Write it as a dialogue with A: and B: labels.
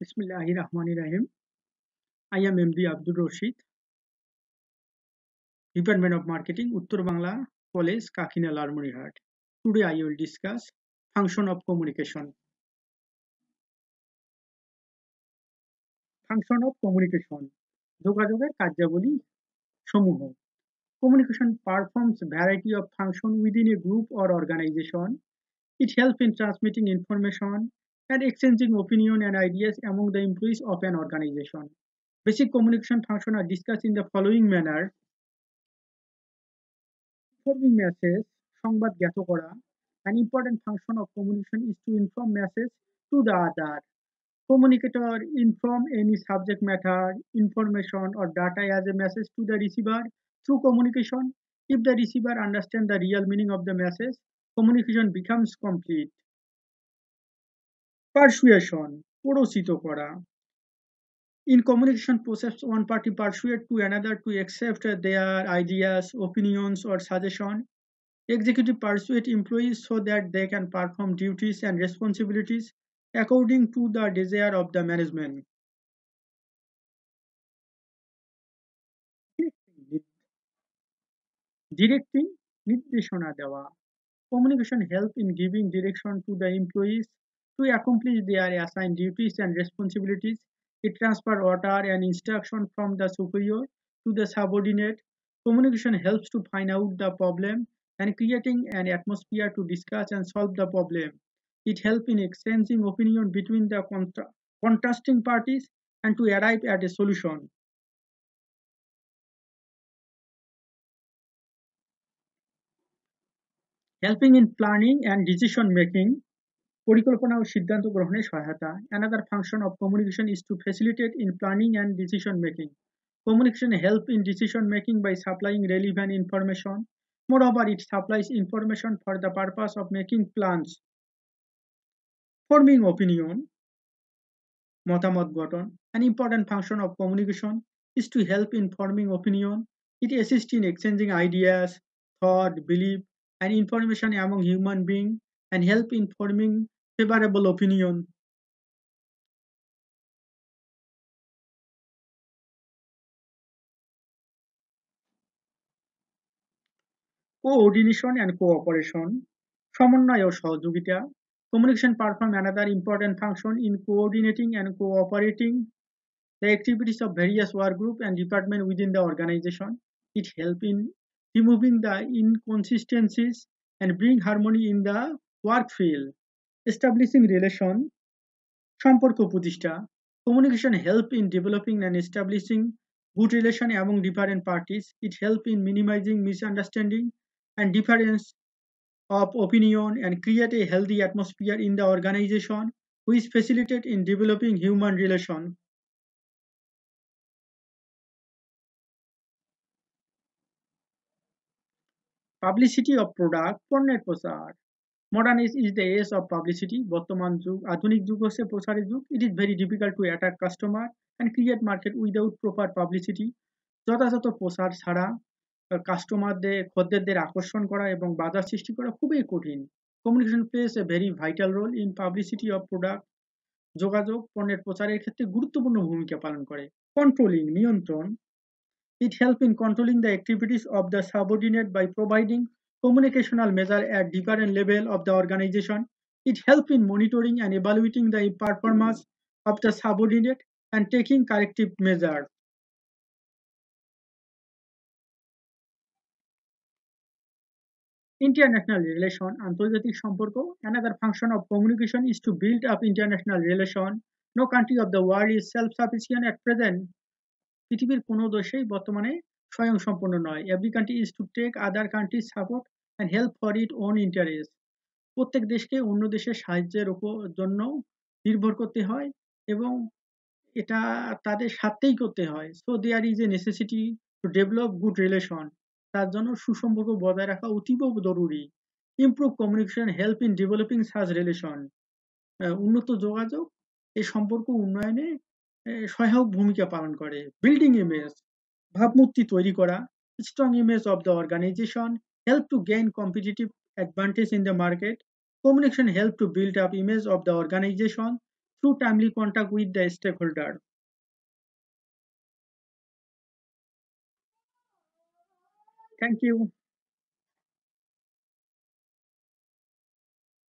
A: Bismillahir Rahmanir Rahim. I am MD Abdul Rashid, Department of Marketing, Uttar Bangla College, Kakina Larmurihat. Today I will discuss function of communication. Function of communication. যোগাযোগের কার্যাবলী সমূহ Communication performs variety of function within a group or organization. It helps in transmitting information and exchanging opinion and ideas among the employees of an organization. Basic communication function are discussed in the following manner. Informing message, সংবাদ জ্ঞাত করা. An important function of communication is to inform message to the other. Communicator inform any subject matter, information or data as a message to the receiver through communication. If the receiver understands the real meaning of the message, communication becomes complete. Persuasion, প্ররোচিত করা. In communication process, one party persuade to another to accept their ideas, opinions, or suggestion. Executive persuade employees so that they can perform duties and responsibilities according to the desire of the management. Directing, নির্দেশনা দেওয়া. Communication help in giving direction to the employees to accomplish their assigned duties and responsibilities. It transfers order and instruction from the superior to the subordinate. Communication helps to find out the problem and creating an atmosphere to discuss and solve the problem. It helps in exchanging opinion between the contra- contrasting parties and to arrive at a solution. Helping in planning and decision making, পরিকল্পনা ও সিদ্ধান্ত গ্রহণে সহায়তা another function of communication is to facilitate in planning and decision making communication help in decision making by supplying relevant information moreover it supplies information for the purpose of making plans forming opinion মতামত গঠন an important function of communication is to help in forming opinion it assists in exchanging ideas thought belief and information among human beings and help in forming favorable opinion. Coordination and cooperation, সমন্বয় ও সহযোগিতা. Communication perform another important function in coordinating and cooperating the activities of various work group and department within the organization. It help in removing the inconsistencies and bring harmony in the work field. Establishing relation, সম্পর্ক প্রতিষ্ঠা. Communication help in developing and establishing good relation among different parties. It help in minimizing misunderstanding and difference of opinion and create a healthy atmosphere in the organization which facilitate in developing human relation. Publicity of product, পণ্যের প্রচার. Modern age is the age of publicity বর্তমান যুগ, আধুনিক যুগ হচ্ছে প্রচারের যুগ। It is very difficult to attack customer and create market without proper publicity যথাযথ প্রচার ছাড়া কাস্টমারদের খদ্দেরদের আকর্ষণ করা এবং বাজার সৃষ্টি করা খুবই কঠিন। Communication plays a very vital role in publicity of product যোগাযোগ, পণ্যের প্রচারের ক্ষেত্রে গুরুত্বপূর্ণ ভূমিকা পালন করে। কন্ট্রোলিং নিয়ন্ত্রণ। It help in controlling the activities of the subordinate by providing communicational measure at different level of the organization. It helps in monitoring and evaluating the performance of the subordinate and taking corrective measures. International relation, আন্তর্জাতিক সম্পর্ক. Another function of communication is to build up international relation. No country of the world is self-sufficient at present. পৃথিবীর কোনো দেশেই বর্তমানে স্বয়ংসম্পূর্ণ নয়। Every country is to take other country support and help for it own interest প্রত্যেক দেশকে অন্য দেশের সাহায্যের উপর জন্য নির্ভর করতে হয় এবং এটা তাদের সাথেই করতে হয়। So there is a necessity to develop good relation তার জন্য সুসম্পর্ক বজায় রাখা অতীব জরুরি। Improve communication help in developing such relation উন্নত যোগাযোগ এই সম্পর্ক উন্নয়নে সহায়ক ভূমিকা পালন করে। বিল্ডিং ইমেজ ভাবমূর্তি তৈরি করা strong image of the organization help to gain competitive advantage in the market communication help to build up image of the organization through timely contact with the stakeholder thank you.